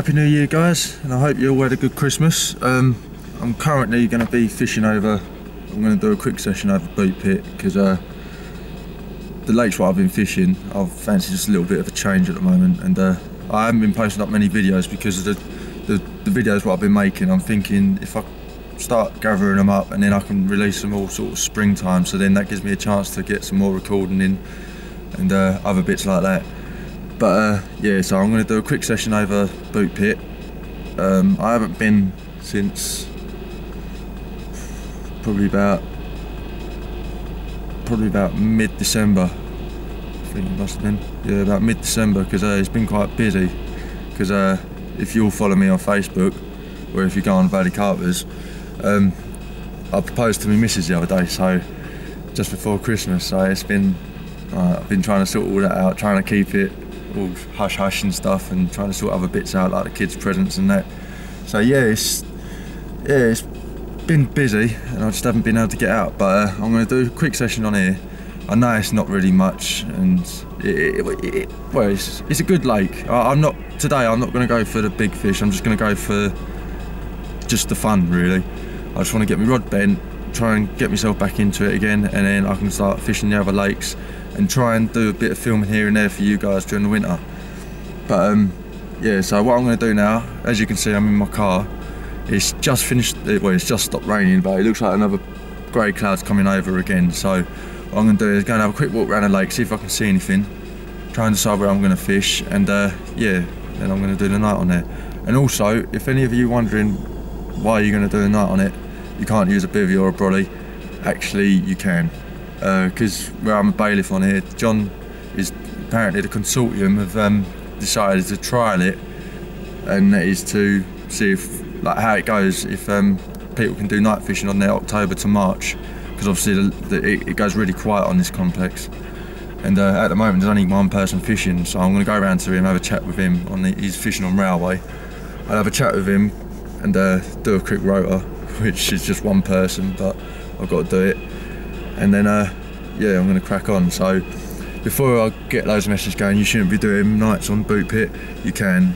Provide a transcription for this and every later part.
Happy New Year, guys, and I hope you all had a good Christmas. Um, I'm currently going to be fishing over. I'm going to do a quick session over Boot Pit because uh, the lakes where I've been fishing, I've fancied just a little bit of a change at the moment, and uh, I haven't been posting up many videos because of the, the, the videos what I've been making. I'm thinking if I start gathering them up and then I can release them all sort of springtime, so then that gives me a chance to get some more recording in and uh, other bits like that. But uh, yeah, so I'm going to do a quick session over Boot Pit. Um, I haven't been since probably about probably about mid-December. I think it must have been yeah about mid-December because uh, it's been quite busy. Because uh, if you'll follow me on Facebook or if you go on Valley Carpers, um, I proposed to my missus the other day, so just before Christmas. So it's been uh, I've been trying to sort all that out, trying to keep it all hush hush and stuff, and trying to sort other bits out like the kids' presents and that. So yeah, it's yeah, it's been busy, and I just haven't been able to get out. But uh, I'm going to do a quick session on here. I know it's not really much, and it, it, it, well, it's, it's a good lake. I, I'm not today. I'm not going to go for the big fish. I'm just going to go for just the fun, really. I just want to get my rod bent, try and get myself back into it again, and then I can start fishing the other lakes and try and do a bit of filming here and there for you guys during the winter. But um, yeah, so what I'm going to do now, as you can see, I'm in my car. It's just finished. Well, it's just stopped raining, but it looks like another grey cloud's coming over again. So what I'm going to do is go and have a quick walk around the lake, see if I can see anything, try and decide where I'm going to fish, and uh, yeah, then I'm going to do the night on there. And also, if any of you wondering why you're going to do the night on it, you can't use a bivy or a brolly. Actually, you can because uh, where I'm a bailiff on here, John is apparently the consortium have um, decided to trial it, and that is to see if like how it goes if um, people can do night fishing on there October to March, because obviously the, the, it, it, goes really quiet on this complex. And uh, at the moment, there's only one person fishing, so I'm going to go around to him, have a chat with him. On the, he's fishing on railway. I'll have a chat with him and uh, do a quick rotor, which is just one person, but I've got to do it and then uh, yeah, I'm to crack on. So before I get of messages going, you shouldn't be doing nights on boot pit. You can,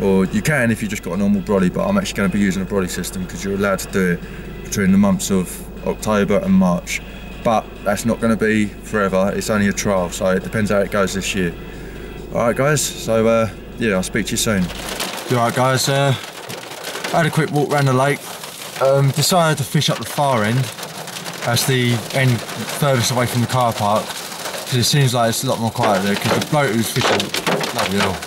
or you can if you just got a normal brolly. But I'm actually going to be using a brolly system because you're allowed to do it between the months of October and March. But that's not going to be forever. It's only a trial, so it depends how it goes this year. All right, guys. So uh, yeah, I'll speak to you soon. All right, guys. Uh, I had a quick walk around the lake. Um, decided to fish up the far end that's the end furthest away from the car park. Because it seems like it's a lot more quiet there. Because the bloke who's fishing, bloody hell.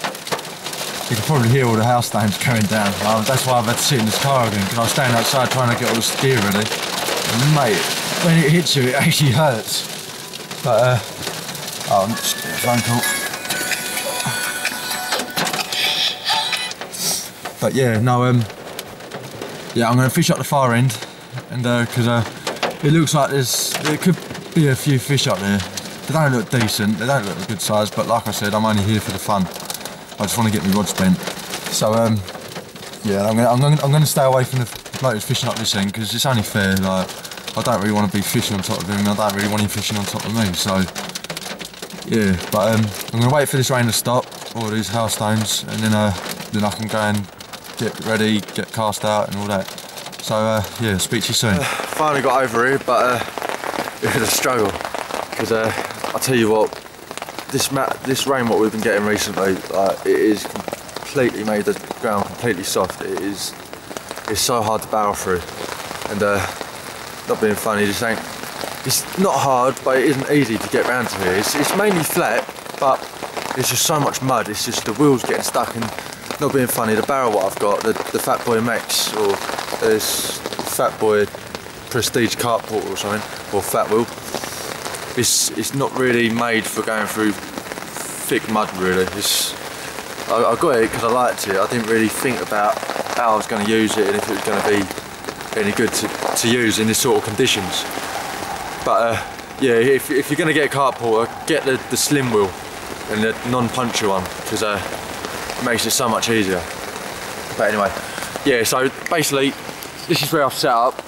You can probably hear all the house stones going down. Well, that's why I've had to sit in this car again. Because I was standing outside trying to get all the steer ready. And mate, when it hits you, it actually hurts. But, uh, oh, I'm just getting a. But yeah, no, um, yeah, I'm going to fish up the far end. And, because, uh it looks like there's there could be a few fish up there. They don't look decent, they don't look a good size, but like I said, I'm only here for the fun. I just want to get my rods bent. So um, yeah, I'm gonna, I'm gonna, I'm gonna stay away from the blokes fishing up this end because it's only fair. Like I don't really want to be fishing on top of him. I don't really want him fishing on top of me. So yeah, but um, I'm gonna wait for this rain to stop, all these hailstones, and then uh, then I can go and get ready, get cast out, and all that. So uh, yeah, speak to you soon finally got over here, but uh, it was a struggle. Because uh, I tell you what, this mat, this rain what we've been getting recently, it is completely made the ground completely soft. It is, it's so hard to barrel through, and uh, not being funny, this ain't. It's not hard, but it isn't easy to get round to here. It's, it's mainly flat, but it's just so much mud. It's just the wheels getting stuck, and not being funny, the barrel what I've got, the, the Fat Boy Max, or this Fat Boy prestige carp porter or something, or fat wheel. It's it's not really made for going through thick mud really. It's I, I got it because I liked it. I didn't really think about how I was going to use it and if it was going to be any good to, to use in this sort of conditions. But uh, yeah, if, if you're going to get a carp porter, get the, the slim wheel and the non-puncture one because uh, it makes it so much easier. But anyway, yeah, so basically this is where I've set up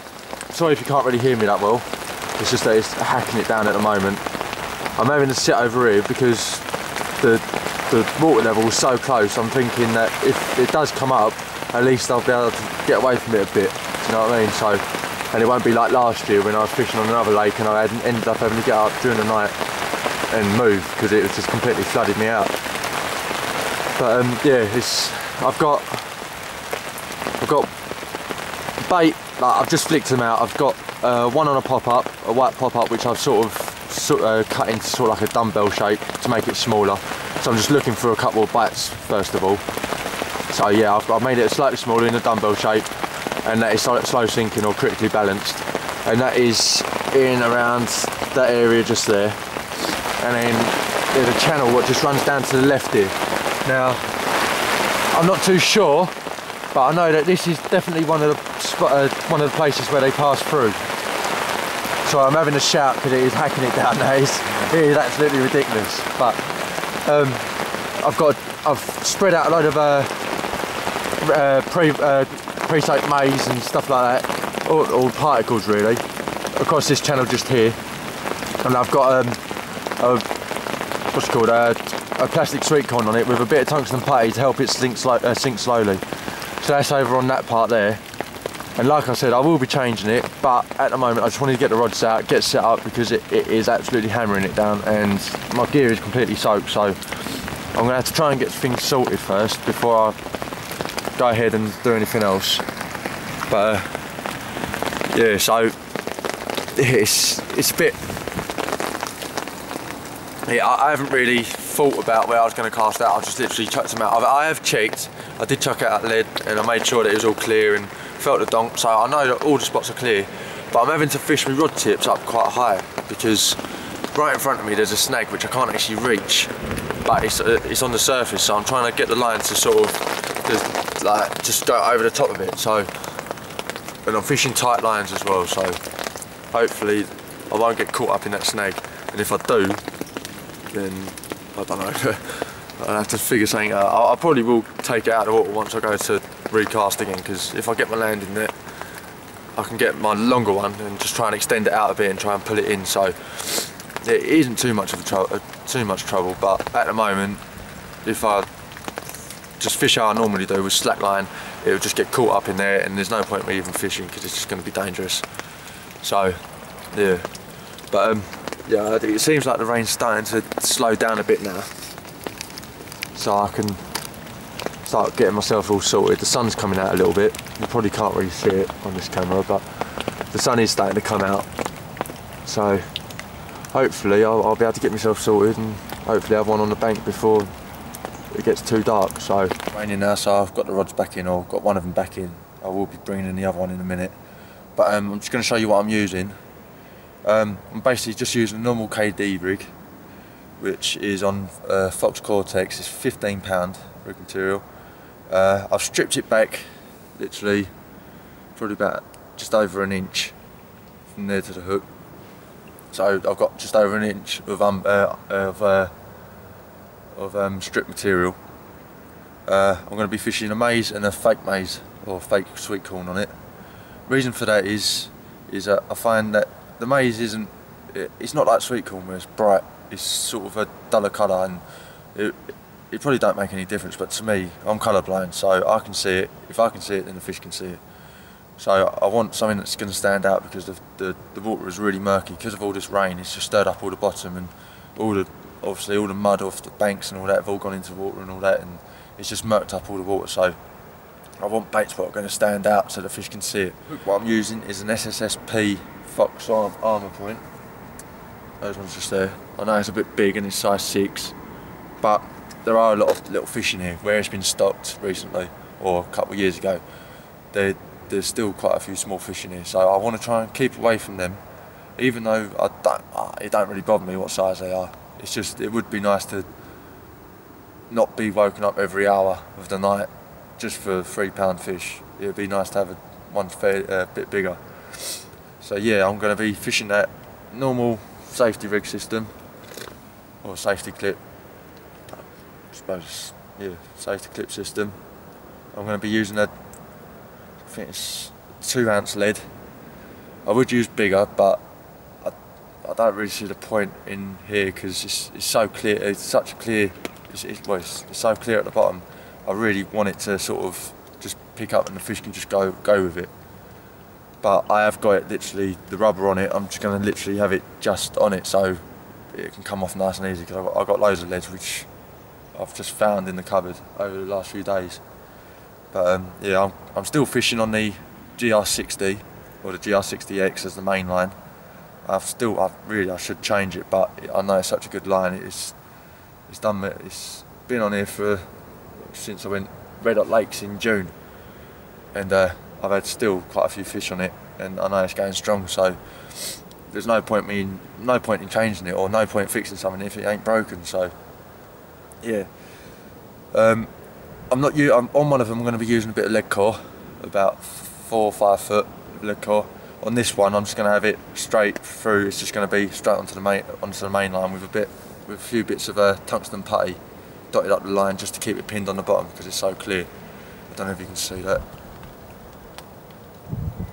sorry if you can't really hear me that well. It's just that it's hacking it down at the moment. I'm having to sit over here because the the water level was so close. I'm thinking that if it does come up, at least I'll be able to get away from it a bit. Do you know what I mean? So, and it won't be like last year when I was fishing on another lake and I had, ended up having to get up during the night and move because it was just completely flooded me out. But um, yeah, it's I've got I've got bait. Like I've just flicked them out. I've got uh, one on a pop up, a white pop up, which I've sort of sort of cut into sort of like a dumbbell shape to make it smaller. So I'm just looking for a couple of bites first of all. So yeah, I've, I've made it slightly smaller in a dumbbell shape, and that is slow sinking or critically balanced, and that is in around that area just there. And then there's a channel that just runs down to the left here. Now, I'm not too sure, but I know that this is definitely one of the uh, one of the places where they pass through. So I'm having a shout because it is hacking it down there. It's, it is absolutely ridiculous. But um, I've got, I've spread out a load of uh, uh, pre, uh, pre-soaked maize and stuff like that, all, all, particles really, across this channel just here. And I've got um, a, what's called, a, a plastic sweet corn on it with a bit of tungsten putty to help it sink, uh, sink slowly. So that's over on that part there. And like I said, I will be changing it, but at the moment I just wanted to get the rods out, get set up because it, it is absolutely hammering it down and my gear is completely soaked. So I'm gonna have to try and get things sorted first before I go ahead and do anything else. But uh, yeah, so it's it's a bit. Yeah, I, haven't really thought about where I was going to cast out. I just literally chucked them out. I have checked. I did chuck out lead, and I made sure that it was all clear and felt the donk. So I know that all the spots are clear. But I'm having to fish my rod tips up quite high because right in front of me there's a snag which I can't actually reach but it's, uh, it's on the surface so I'm trying to get the line to sort of just, like just go over the top of it so and I'm fishing tight lines as well so hopefully I won't get caught up in that snag and if I do then I don't know I'll have to figure something out I, I probably will take it out of the water once I go to recast again because if I get my landing net I can get my longer one and just try and extend it out a bit and try and pull it in. So it isn't too much of a trouble, uh, too much trouble but at the moment if I just fish how I normally do with slack line it would just get caught up in there and there's no point me even fishing because it's just going to be dangerous. So yeah. But um, yeah it seems like the rain's starting to slow down a bit now. So I can start getting myself all sorted. The sun's coming out a little bit. You probably can't really see it on this camera but the sun is starting to come out. So hopefully I'll, I'll be able to get myself sorted and hopefully have one on the bank before it gets too dark so. Raining now so I've got the rods back in or got one of them back in. I will be bringing in the other one in a minute. But um, I'm just going to show you what I'm using. Um, I'm basically just using a normal KD rig which is on uh, Fox Coretex. It's 15 pound rig material uh, I've stripped it back literally probably about just over an inch from there to the hook. So I've got just over an inch of um, uh, of, uh, of um, strip material. Uh, I'm going to be fishing a maize and a fake maize or fake sweet corn on it. Reason for that is is that I find that the maize isn't it's not like sweet corn where it's bright. It's sort of a duller colour and it, it probably don't make any difference, but to me, I'm colourblind, so I can see it. If I can see it, then the fish can see it. So I want something that's going to stand out because the, the, the water is really murky because of all this rain. It's just stirred up all the bottom and all the obviously all the mud off the banks and all that have all gone into water and all that, and it's just murked up all the water. So I want baits that are going to stand out so the fish can see it. What I'm using is an SSSP Fox arm, Arma Point. Those ones just there. I know it's a bit big and it's size six, but there are a lot of little fish in here where it's been stocked recently or a couple of years ago. There, there's still quite a few small fish in here, so I want to try and keep away from them. Even though I don't, it don't really bother me what size they are. It's just it would be nice to not be woken up every hour of the night just for three pound fish. It would be nice to have a, one fair, uh, bit bigger. So yeah, I'm going to be fishing that normal safety rig system or safety clip suppose, yeah, safety clip system. I'm going to be using a, I think it's two ounce lead. I would use bigger, but I, I don't really see the point in here because it's, it's so clear, it's such a clear it's, it's, well, it's, it's so clear at the bottom. I really want it to sort of just pick up and the fish can just go go with it. But I have got it literally the rubber on it. I'm just going to literally have it just on it so it can come off nice and easy because I've, I've got loads of leads which I've just found in the cupboard over the last few days. But um, yeah, I'm, I'm still fishing on the GR60 or the GR60X as the main line. I've still, I really, I should change it, but I know it's such a good line. It's, it's done. It's been on here for since I went Red Hot Lakes in June, and uh, I've had still quite a few fish on it, and I know it's going strong. So there's no point me, no point in changing it, or no point fixing something if it ain't broken. So yeah, um, I'm not. I'm on one of them. I'm going to be using a bit of lead core, about four or five foot lead core. On this one, I'm just going to have it straight through. It's just going to be straight onto the main onto the main line with a bit, with a few bits of uh, tungsten putty dotted up the line just to keep it pinned on the bottom because it's so clear. I don't know if you can see that.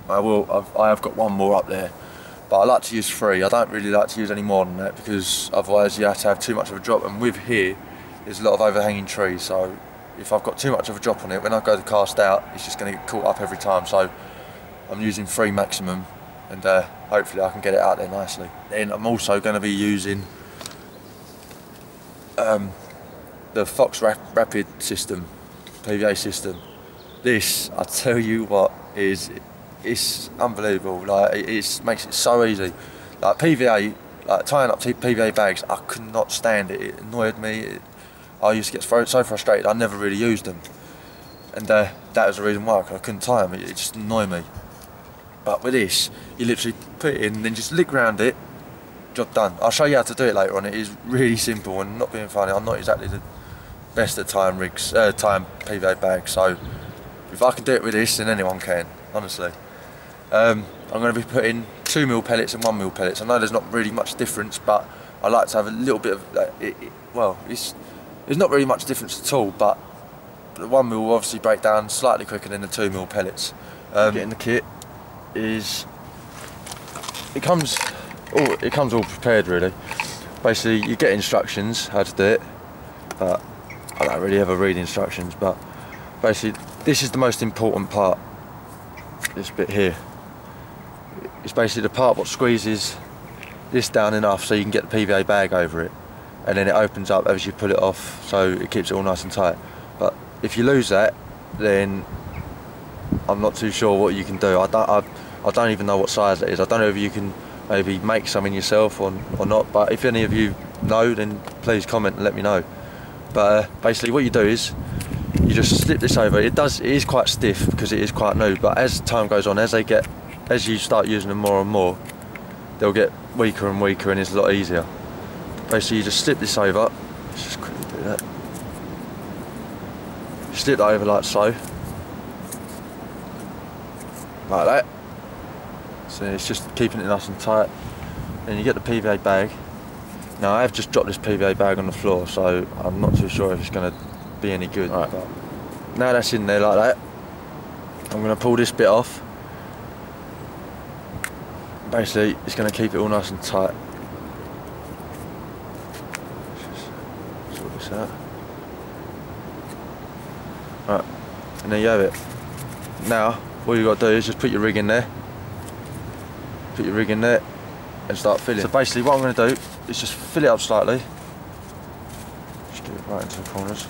I will. I've, I have got one more up there, but I like to use three. I don't really like to use any more than that because otherwise you have to have too much of a drop. And with here, there's a lot of overhanging trees, so if I've got too much of a drop on it, when I go to cast out, it's just going to get caught up every time. So I'm using three maximum, and uh, hopefully I can get it out there nicely. Then I'm also going to be using um, the Fox Rap- Rapid system, PVA system. This, I tell you what, is it's unbelievable. Like it makes it so easy. Like PVA, like tying up PVA bags, I could not stand it. It annoyed me. It, I used to get so frustrated. I never really used them, and uh, that was the reason why I couldn't tie them. It, it just annoyed me. But with this, you literally put it in, and then just lick round it. Job done. I'll show you how to do it later on. It is really simple and not being funny. I'm not exactly the best at tying rigs, uh, tying PVA bags. So if I can do it with this, then anyone can. Honestly. Um, I'm going to be putting two mil pellets and one mil pellets. I know there's not really much difference, but I like to have a little bit of. It, it, well, it's there's not really much difference at all, but the one mil will obviously break down slightly quicker than the two mil pellets. Um, getting the kit is it comes all it comes all prepared really. Basically, you get instructions how to do it, but I don't really ever read instructions. But basically, this is the most important part. This bit here. It's basically the part what squeezes this down enough so you can get the PVA bag over it, and then it opens up as you pull it off, so it keeps it all nice and tight. But if you lose that, then I'm not too sure what you can do. I don't. I, I don't even know what size it is. I don't know if you can maybe make something yourself or, or not. But if any of you know, then please comment and let me know. But uh, basically, what you do is you just slip this over. It does. It is quite stiff because it is quite new. But as time goes on, as they get, as you start using them more and more, they'll get weaker and weaker, and it's a lot easier. Basically, you just slip this over. Let's just quickly do that. Slip that over like so. Like that. So it's just keeping it nice and tight. Then you get the PVA bag. Now I have just dropped this PVA bag on the floor, so I'm not too sure if it's going to be any good. Right. Now that's in there like that, I'm going to pull this bit off. Basically, it's going to keep it all nice and tight. Just Sort this out. Right, and there you have it. Now, all you got to do is just put your rig in there. Put your rig in there and start filling. So basically what I'm going to do is just fill it up slightly. Just get it right into the corners.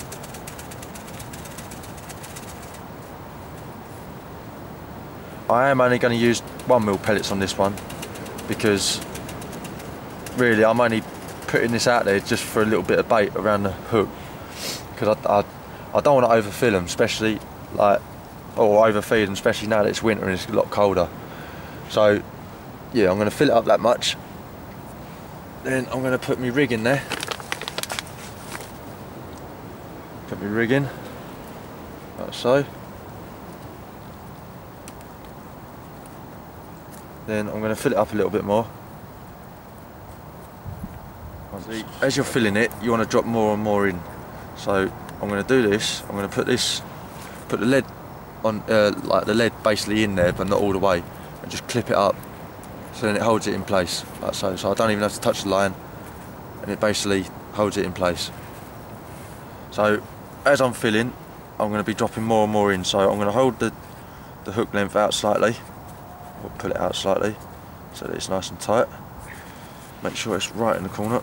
I am only going to use one mil pellets on this one because really I'm only putting this out there just for a little bit of bait around the hook because I, I, I don't want to overfill them especially like or overfeed them especially now that it's winter and it's a lot colder. So yeah I'm going to fill it up that much. Then I'm going to put my rig in there. Put my rig in. Like so. Then I'm going to fill it up a little bit more. As you're filling it you want to drop more and more in. So I'm going to do this. I'm going to put this put the lead on uh, like the lead basically in there but not all the way and just clip it up so then it holds it in place like so so I don't even have to touch the line and it basically holds it in place So as I'm filling, I'm going to be dropping more and more in. So I'm going to hold the, the hook length out slightly, or pull it out slightly, so that it's nice and tight. Make sure it's right in the corner,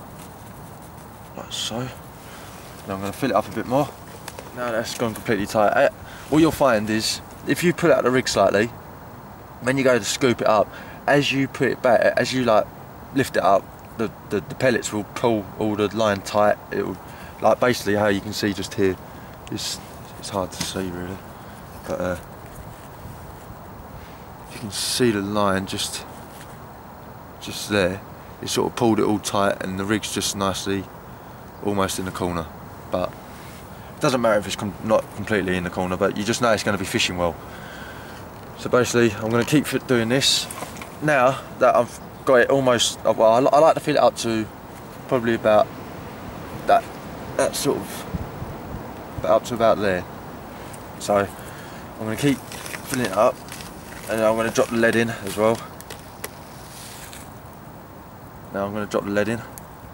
like so. Now I'm going to fill it up a bit more. Now that's gone completely tight. What you'll find is, if you pull out the rig slightly, when you go to scoop it up, as you put it back, as you like lift it up, the, the, the pellets will pull all the line tight. It will, like basically how you can see just here, it's, it's hard to see really, but uh, you can see the line just, just there. It sort of pulled it all tight and the rig's just nicely, almost in the corner. But doesn't matter if it's com not completely in the corner, but you just know it's going to be fishing well. So basically, I'm going to keep doing this. Now that I've got it almost, uh, well, I, I like to fill it up to probably about that, that sort of, up to about there. So I'm going to keep filling it up, and I'm going to drop the lead in as well. Now I'm going to drop the lead in,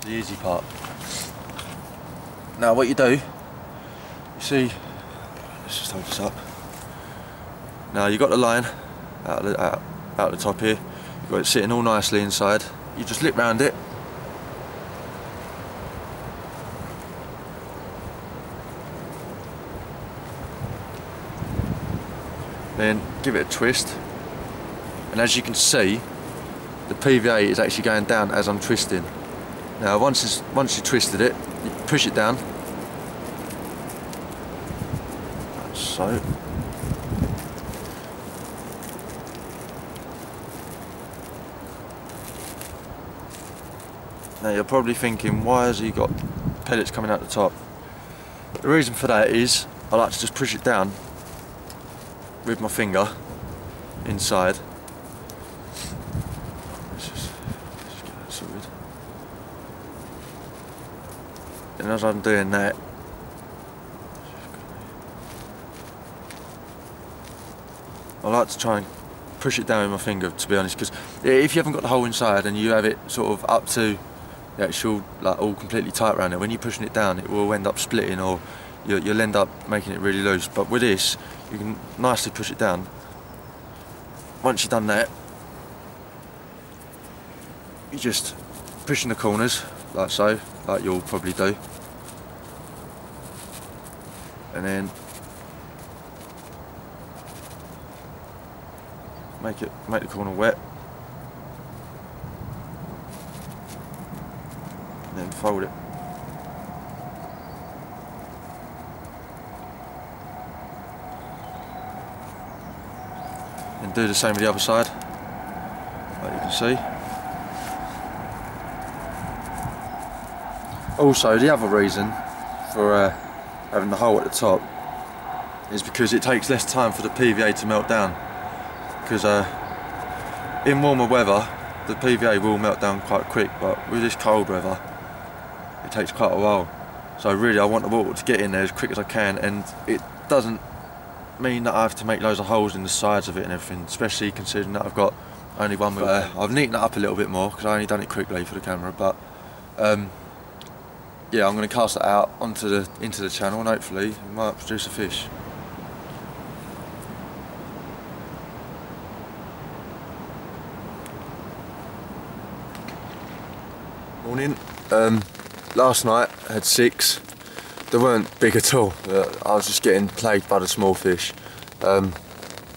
the easy part. Now what you do, see, let's just hold this up. Now you've got the line out the, out, out the top here, you've got it sitting all nicely inside. You just lip round it. Then give it a twist. And as you can see, the PVA is actually going down as I'm twisting. Now once, once you twisted it, you push it down. Now you're probably thinking, why has he got pellets coming out the top? The reason for that is, I like to just push it down with my finger inside. Let's just, just that sorted. And as I'm doing that, I like to try and push it down with my finger to be honest because if you haven't got the hole inside and you have it sort of up to the actual like all completely tight around it when you're pushing it down it will end up splitting or you'll, you'll end up making it really loose. But with this you can nicely push it down. Once you've done that you're just pushing the corners like so like you'll probably do. And then make it make the corner wet. And then fold it. And do the same with the other side. Like you can see. Also the other reason for uh, having the hole at the top is because it takes less time for the PVA to melt down because uh, in warmer weather the PVA will melt down quite quick but with this cold weather it takes quite a while. So really I want the water to get in there as quick as I can and it doesn't mean that I have to make loads of holes in the sides of it and everything especially considering that I've got only one but, uh, I've neatened it up a little bit more because I only done it quickly for the camera but um, yeah I'm going to cast it out onto the into the channel and hopefully it might produce a fish Morning. Um, last night I had six. They weren't big at all. Uh, I was just getting plagued by the small fish. Um,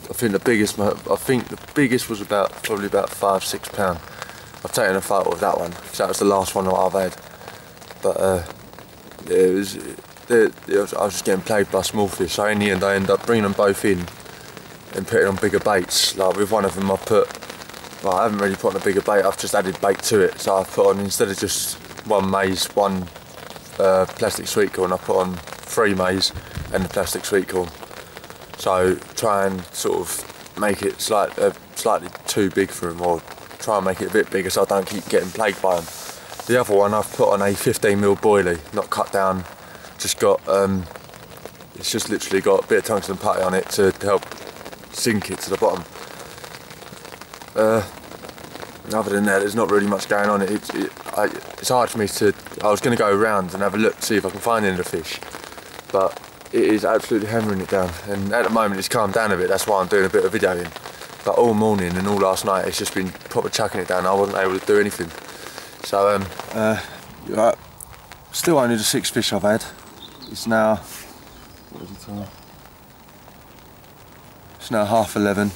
I think the biggest, I think the biggest was about probably about five, six pound. I've taken a photo of that one because that was the last one that I've had. But uh, it, was, it, it was, I was just getting plagued by small fish. So in the end, I ended up bringing them both in and putting on bigger baits. Like with one of them, I put well, I haven't really put on a bigger bait, I've just added bait to it. So I've put on, instead of just one maize, one uh, plastic sweet corn, I put on three maize and the plastic sweet corn. So try and sort of make it slight, uh, slightly too big for them or try and make it a bit bigger so I don't keep getting plagued by them. The other one I've put on a 15mm boilie, not cut down, just got, um, it's just literally got a bit of tungsten putty on it to help sink it to the bottom. Uh, other than that, there's not really much going on. It, it, I, it's hard for me to. I was going to go around and have a look see if I can find any of the fish, but it is absolutely hammering it down. And at the moment it's calmed down a bit, that's why I'm doing a bit of videoing. But all morning and all last night it's just been proper chucking it down. I wasn't able to do anything. So um, uh, right. still only the six fish I've had. It's now what is it time? It's now half eleven.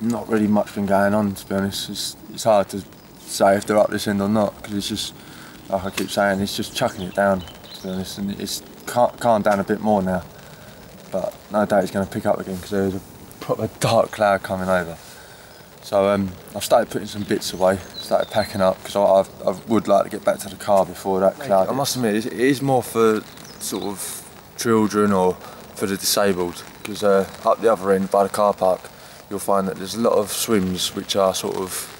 Not really much been going on to be honest. It's, it's hard to say if they're up this end or not because it's just like I keep saying, it's just chucking it down to be honest, and it's calmed down a bit more now. But no doubt it's going to pick up again because there's a proper dark cloud coming over. So um, I've started putting some bits away, started packing up because I, I, would like to get back to the car before that cloud. I must admit, it is more for sort of children or for the disabled because uh, up the other end by the car park you'll find that there's a lot of swims which are sort of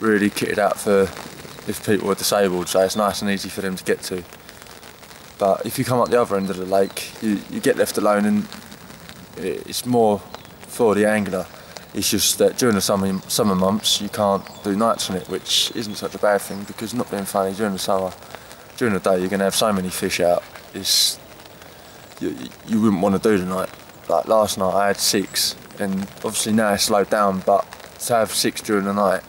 really kitted out for if people are disabled so it's nice and easy for them to get to. But if you come up the other end of the lake you, you get left alone and it's more for the angler. It's just that during the summer, summer months you can't do nights on it which isn't such a bad thing because not being funny during the summer during the day you're going to have so many fish out. It's you, you wouldn't want to do tonight. Like last night I had six and obviously now it's slowed down but to have six during the night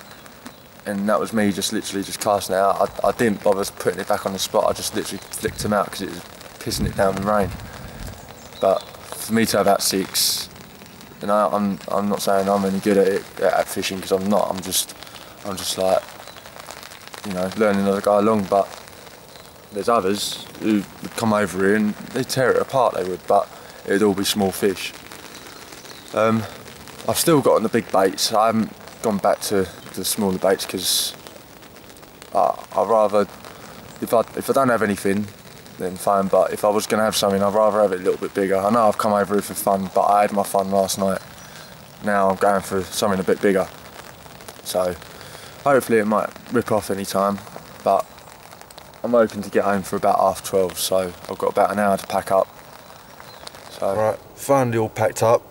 and that was me just literally just casting it out. I, I didn't bother putting it back on the spot, I just literally flicked them out because it was pissing it down with rain. But for me to have that six, and I, I'm I'm not saying I'm any good at it at fishing because I'm not. I'm just I'm just like you know learning as I go along. But there's others who would come over here and they tear it apart, they would, but it'd all be small fish. Um, I've still got on the big baits. I haven't gone back to the smaller baits because I, I'd rather, if I, if I don't have anything, then fine, but if I was going to have something, I'd rather have it a little bit bigger. I know I've come over here for fun, but I had my fun last night. Now I'm going for something a bit bigger. So hopefully it might rip off any time, but I'm hoping to get home for about half 12, so I've got about an hour to pack up. So. Right, finally all packed up.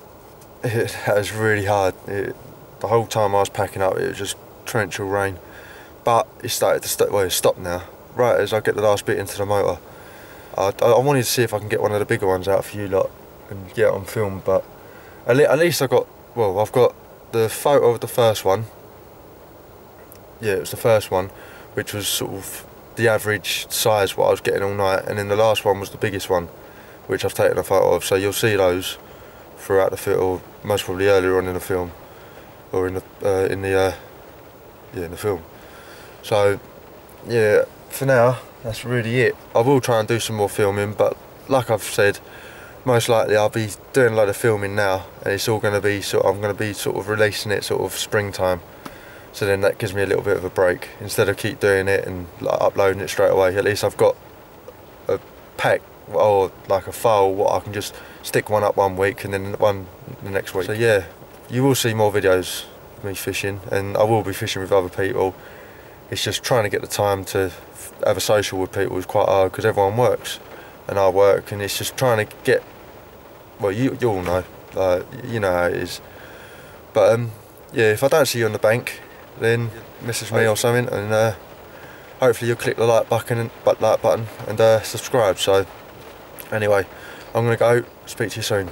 It was really hard. It, the whole time I was packing up, it was just torrential rain. But it started to stop. well, it's stopped now. Right as I get the last bit into the motor, I, I, wanted to see if I can get one of the bigger ones out for you lot and get it on film. But at, le at least I got, well, I've got the photo of the first one. Yeah, it was the first one, which was sort of the average size what I was getting all night, and then the last one was the biggest one, which I've taken a photo of. So you'll see those throughout the film, or most probably earlier on in the film, or in the uh, in the uh, yeah in the film. So yeah, for now that's really it. I will try and do some more filming, but like I've said, most likely I'll be doing a lot of filming now, and it's all going to be sort. I'm going to be sort of releasing it sort of springtime so then that gives me a little bit of a break instead of keep doing it and like, uploading it straight away at least I've got a pack or like a file what I can just stick one up one week and then one the next week. So yeah you will see more videos of me fishing and I will be fishing with other people. It's just trying to get the time to have a social with people is quite hard because everyone works and I work and it's just trying to get well you, you all know uh, you know how it is. But um, yeah if I don't see you on the bank then message me or something, and uh, hopefully you'll click the like button and like button and uh, subscribe. So anyway, I'm gonna go. Speak to you soon.